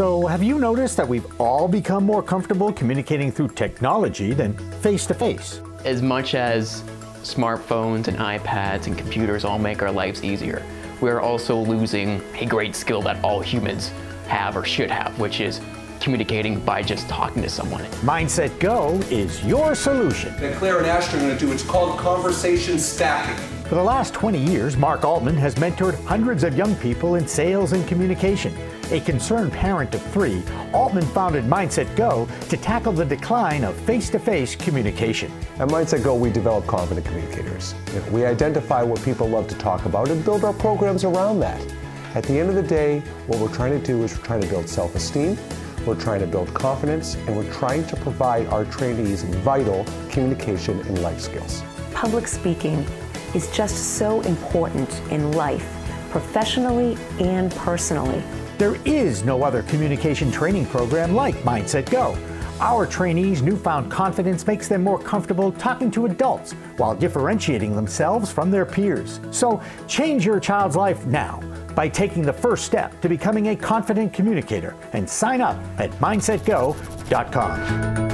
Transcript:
So, have you noticed that we've all become more comfortable communicating through technology than face to face? As much as smartphones and iPads and computers all make our lives easier, we're also losing a great skill that all humans have or should have, which is communicating by just talking to someone. Mindset Go is your solution. That Claire and Ashley are going to do, it's called conversation stacking. For the last 20 years, Mark Altman has mentored hundreds of young people in sales and communication. A concerned parent of three, Altman founded Mindset Go to tackle the decline of face to face communication. At Mindset Go, we develop confident communicators. We identify what people love to talk about and build our programs around that. At the end of the day, what we're trying to do is we're trying to build self esteem, we're trying to build confidence, and we're trying to provide our trainees vital communication and life skills. Public speaking is just so important in life, professionally and personally. There is no other communication training program like Mindset Go. Our trainees' newfound confidence makes them more comfortable talking to adults while differentiating themselves from their peers. So change your child's life now by taking the first step to becoming a confident communicator and sign up at mindsetgo.com.